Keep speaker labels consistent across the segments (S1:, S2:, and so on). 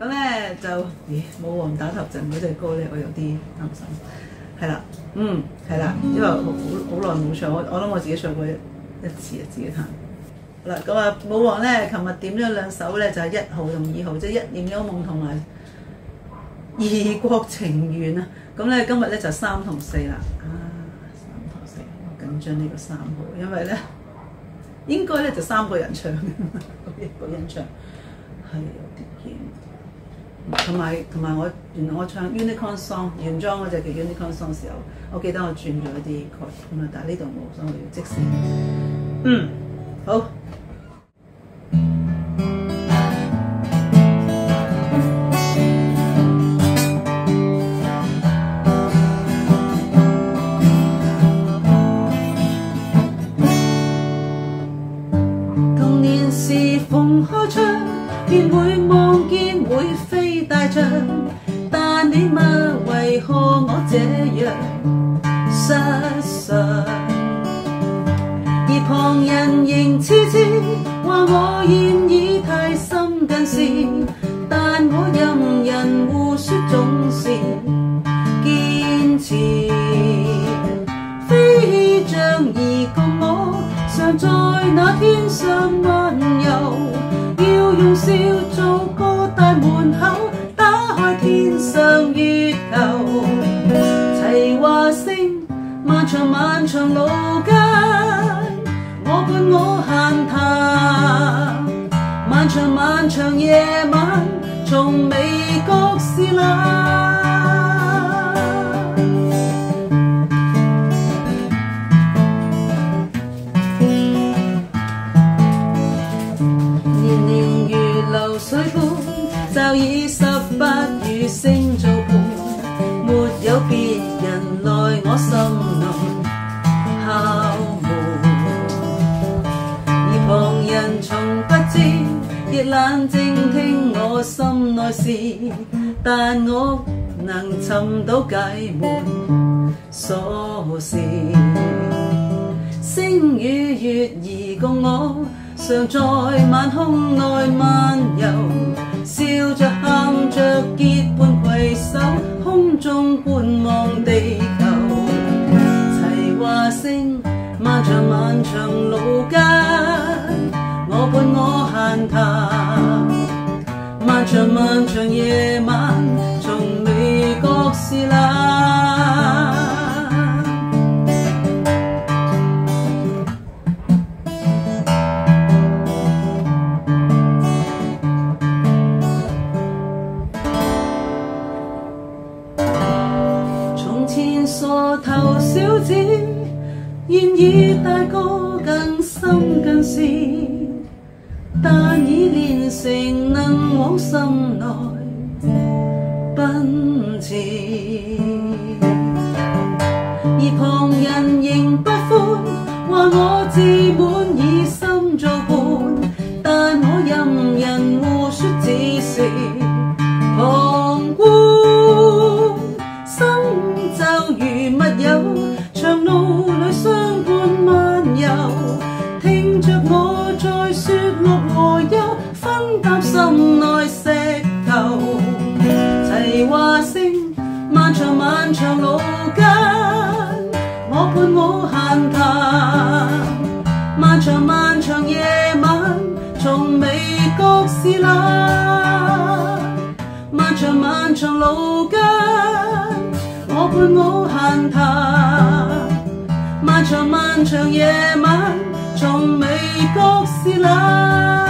S1: 咁咧就咦武王打頭陣嗰隻歌咧，我有啲擔心。係啦，嗯，係啦，因為好好好耐冇唱，我我諗我自己唱過一一次啊，自己彈。好啦，咁啊，武王咧，琴日點咗兩首咧，就係、一號同二號，即係一念幽夢同埋異國情緣啊。咁咧今日咧就三同四啦，啊，三同四，我緊張呢個三號，因為咧應該咧就三個人唱，一個人唱係有啲驚。同埋同埋我原來我唱 Unicorn Song 原裝嗰隻叫 Unicorn Song 時候，我記得我轉咗一啲曲咁啊，但係呢度冇，所以我要即時。嗯，好。童年時逢開窗，便會望飛大象，但你問為何我這樣失常？而旁人仍痴痴話我現已太深近視，但我任人胡說總是堅持。飛象兒共我常在那天上漫遊，要用笑做個大門口，打開天上月球。齊話聲，漫長漫長路間，我伴我閒談。漫長漫長夜晚，從未覺是冷。年年心內事，但我能尋到解悶鎖匙。星與月兒共我，常在晚空內漫遊，笑着喊着結伴携手，空中觀望地球。齊話聲，漫長漫長路間，我伴我閒談。漫長漫長夜晚，從未覺是冷。從前傻頭小子，現已大哥更深更視，但已练成能往心内奔驰。而旁人仍不欢，话我自满未覺是冷。漫长漫长路间，我伴我闲谈。漫长漫长夜晚，从未覺是冷。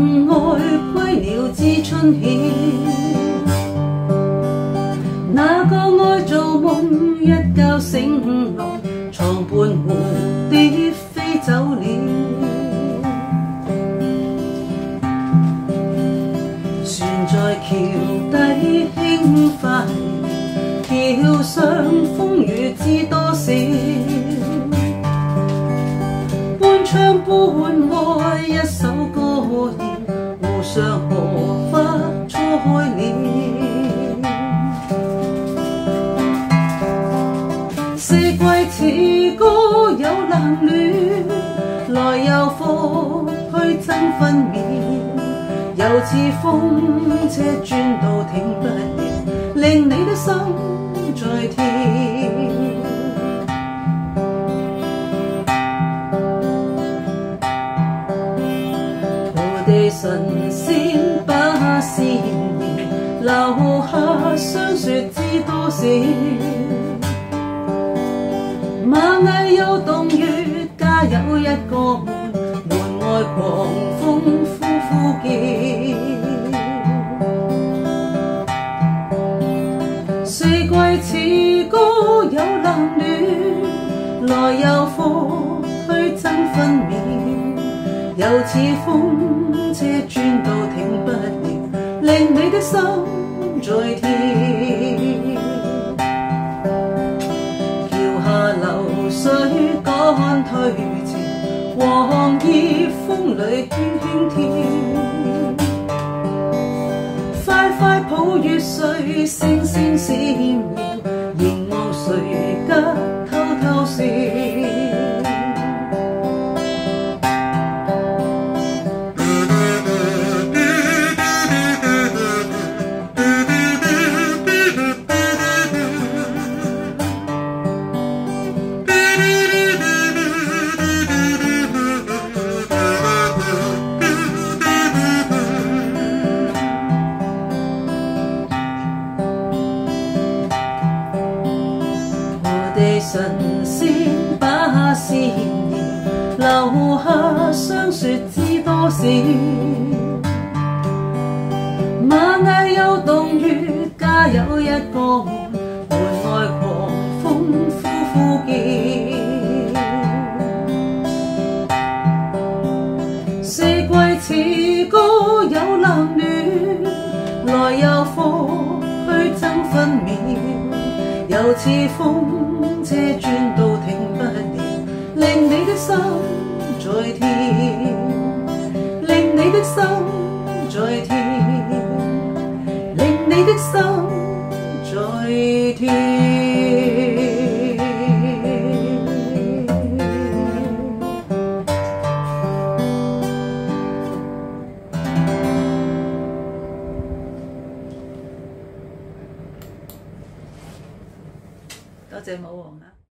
S1: 雲外歸鳥知春晓。那個愛做夢，一覺醒來，床伴蝴蝶飛走了。船在橋底輕快，橋上風雨知多少。四季似歌有冷暖，來又復去爭分秒，又似風車轉到停不了，令你的心在跳。土地神仙把誓言留下，相說知多少。蚂蚁有洞穴，家有一個門，門外狂風呼呼叫。四季似歌有冷暖，來又復去争分秒，又似風車轉到停不了，令你的心在跳。推前，黄叶风里轻轻跳。快快抱月睡，星星闪。神仙把誓言留下，相說知多少。螞蟻有洞穴，家有一個門，門外狂風呼呼叫。四季似歌有冷暖，來又复去爭分秒。又似风车转到停不了，令你的心再跳，令你的心再跳，令你的心再跳。